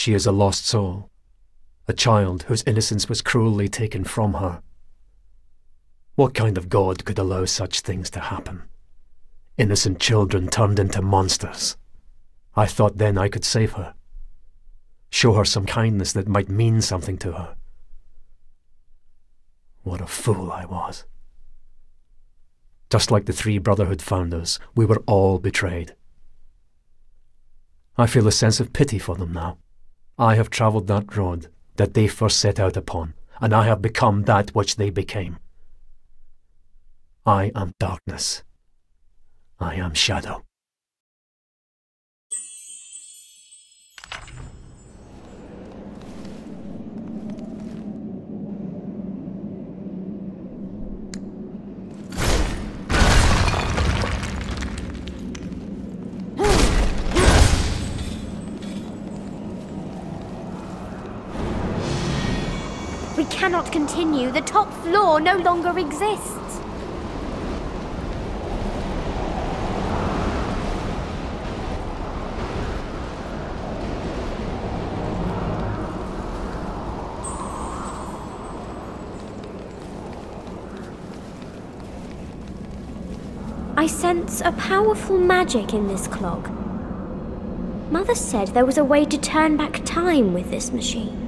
She is a lost soul, a child whose innocence was cruelly taken from her. What kind of God could allow such things to happen? Innocent children turned into monsters. I thought then I could save her. Show her some kindness that might mean something to her. What a fool I was. Just like the three Brotherhood founders, we were all betrayed. I feel a sense of pity for them now. I have travelled that road that they first set out upon, and I have become that which they became. I am darkness. I am shadow. Cannot continue. The top floor no longer exists. I sense a powerful magic in this clock. Mother said there was a way to turn back time with this machine.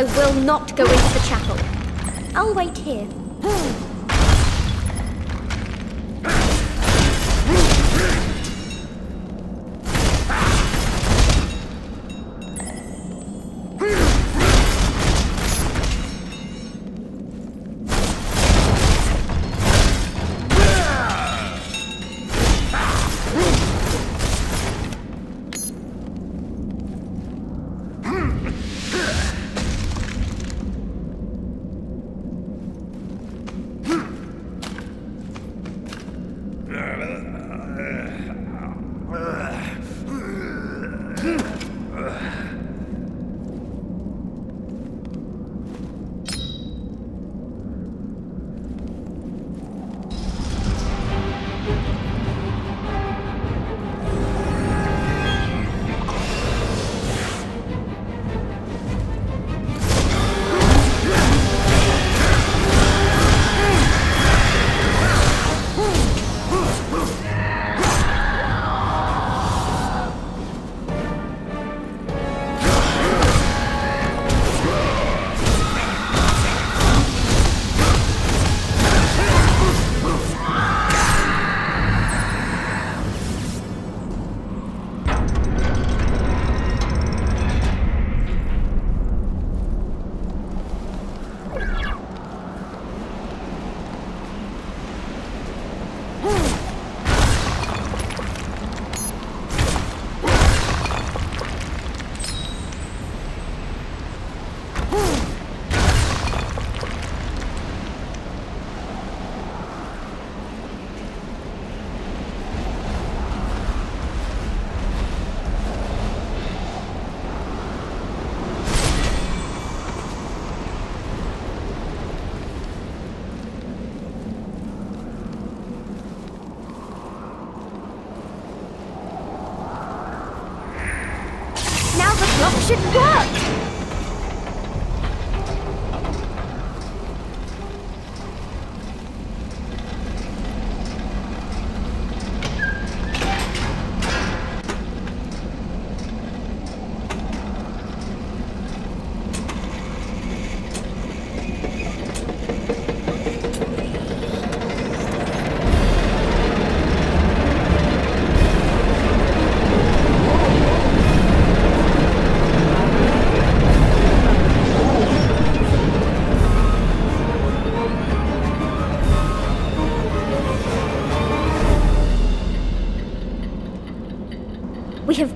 I will not go into the chapel. I'll wait here.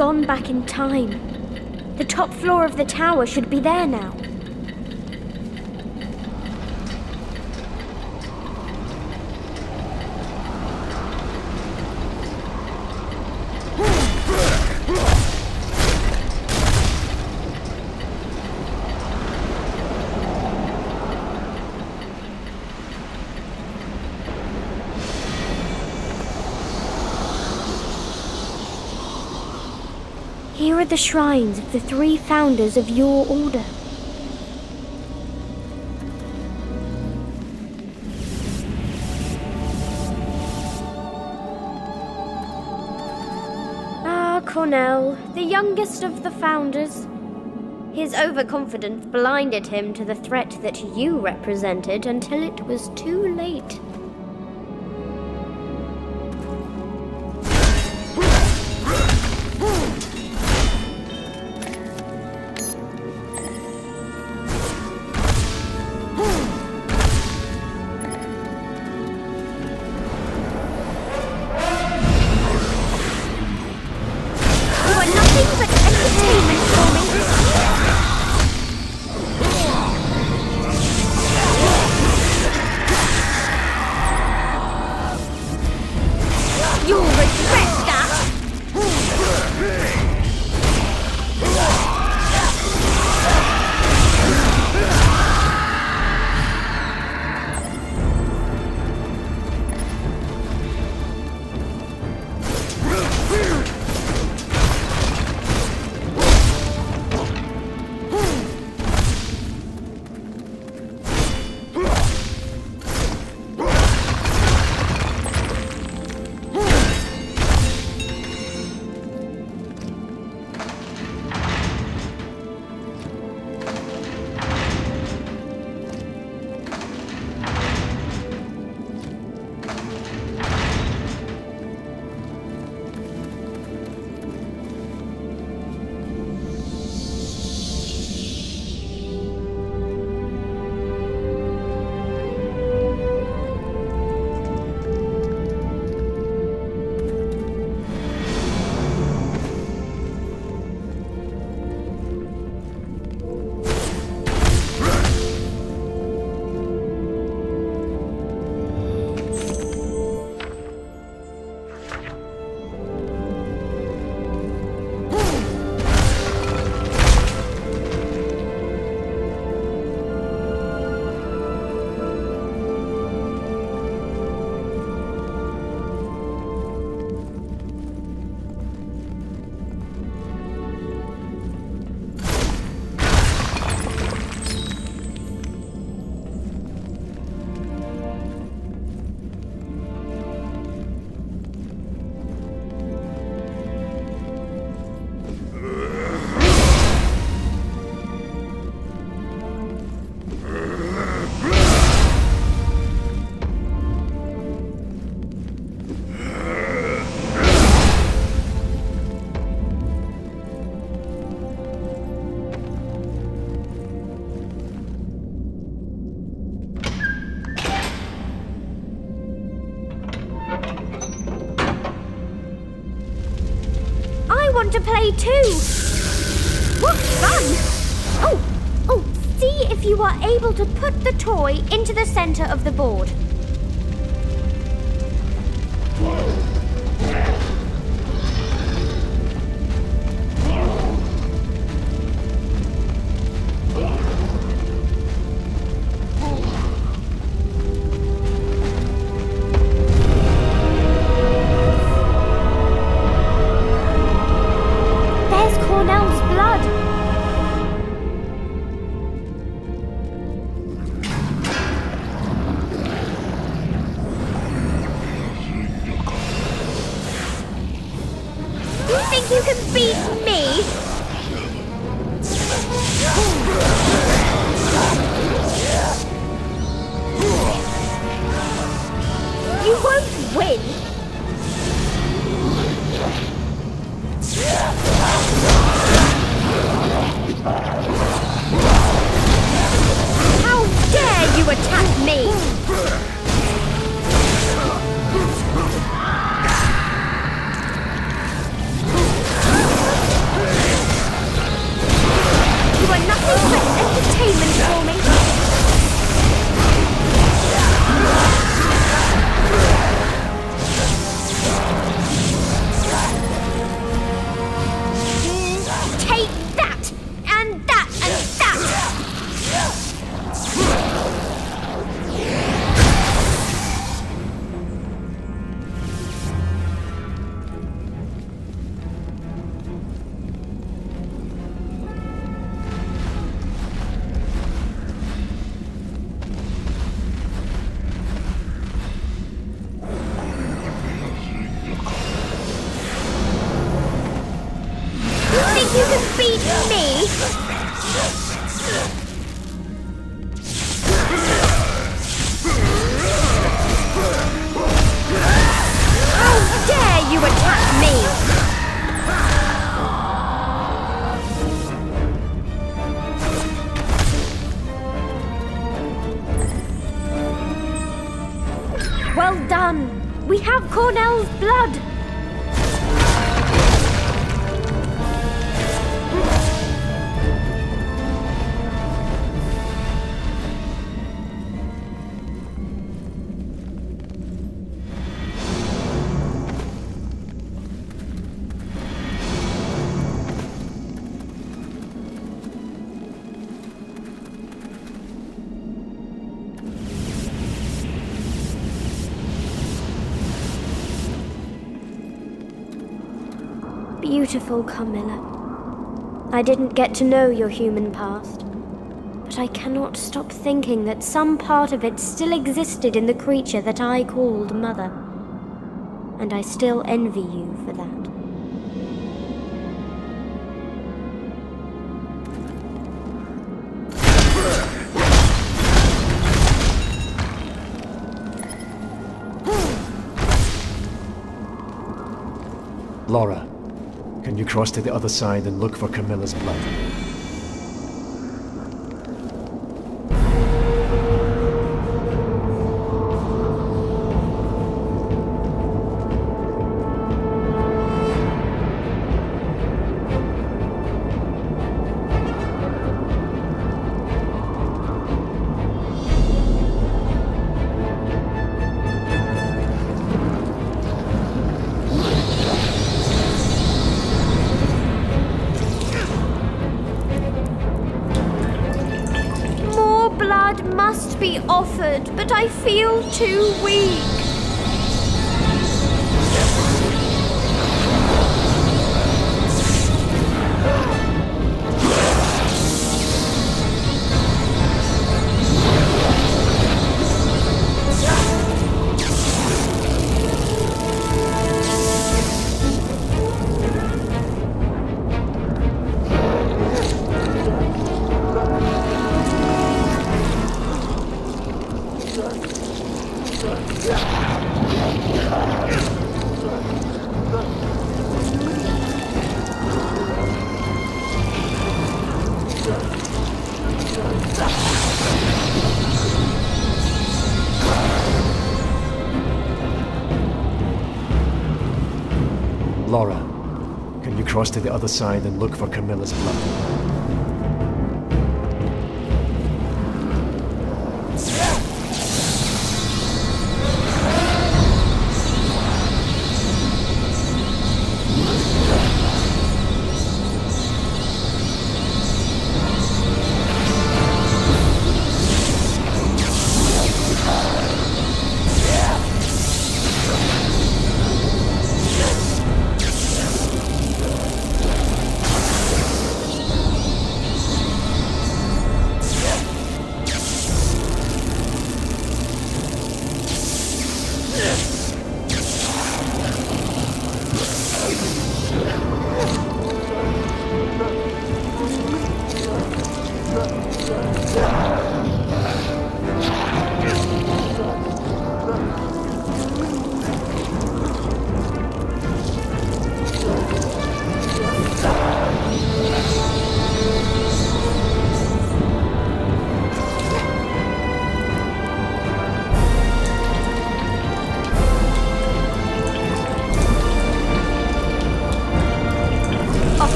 Gone back in time. The top floor of the tower should be there now. Here are the shrines of the three founders of your order. Ah, Cornell, the youngest of the founders. His overconfidence blinded him to the threat that you represented until it was too late. Want to play too. What fun! Oh, oh, see if you are able to put the toy into the center of the board. Beautiful Carmilla. I didn't get to know your human past, but I cannot stop thinking that some part of it still existed in the creature that I called Mother. And I still envy you for that. Laura, you cross to the other side and look for Carmilla's blood? Feel can you cross to the other side and look for Carmilla's blood?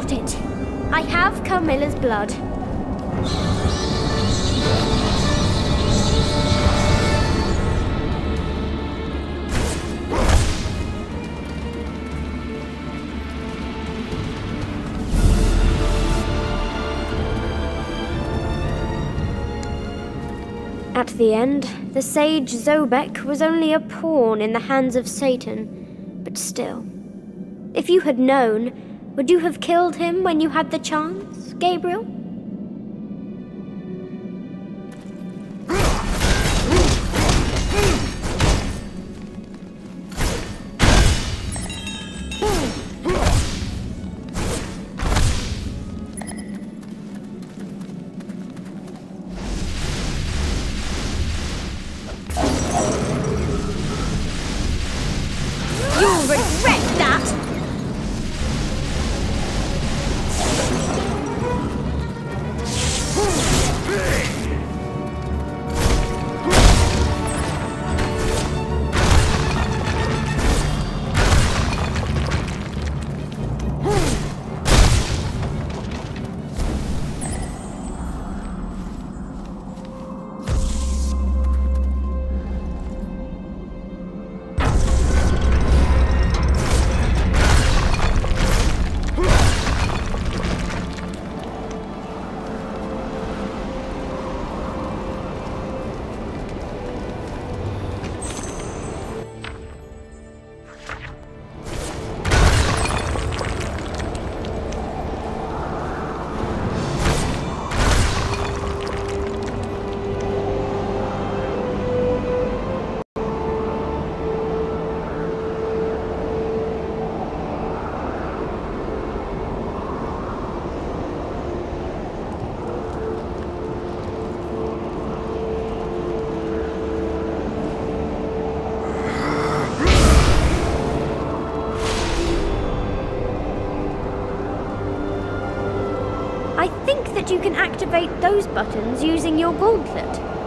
Got it. I have Carmilla's blood. At the end, the sage Zobek was only a pawn in the hands of Satan. But still, if you had known, would you have killed him when you had the chance, Gabriel? You can activate those buttons using your gauntlet.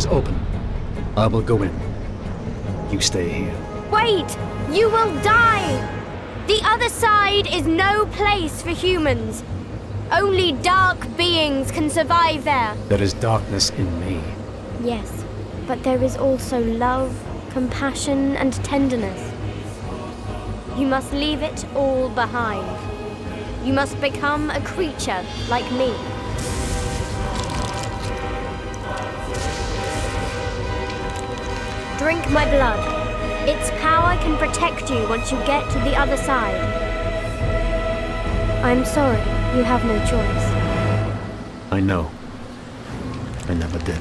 Is open. I will go in. You stay here. Wait! You will die! The other side is no place for humans. Only dark beings can survive there. There is darkness in me. Yes, but there is also love, compassion, and tenderness. You must leave it all behind. You must become a creature like me. Drink my blood. Its power can protect you once you get to the other side. I'm sorry, you have no choice. I know. I never did.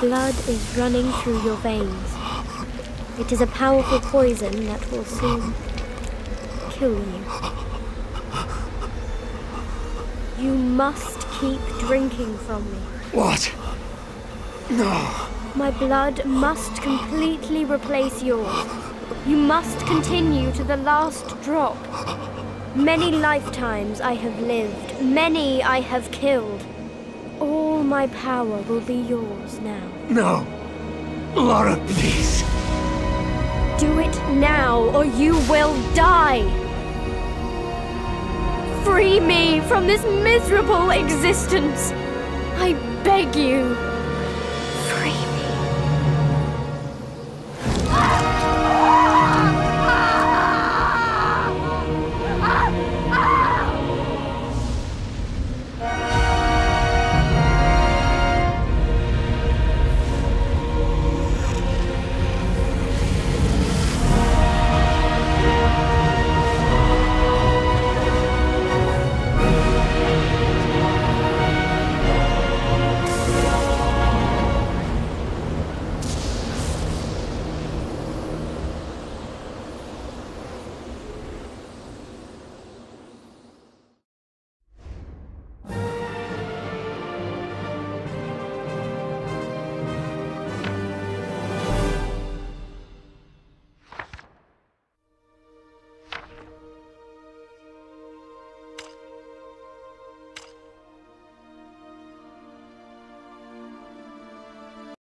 Blood is running through your veins. It is a powerful poison that will soon kill you. You must keep drinking from me. What? No. My blood must completely replace yours. You must continue to the last drop. Many lifetimes I have lived, many I have killed. All my power will be yours now. No. Laura, please. Do it now, or you will die! Free me from this miserable existence! I beg you!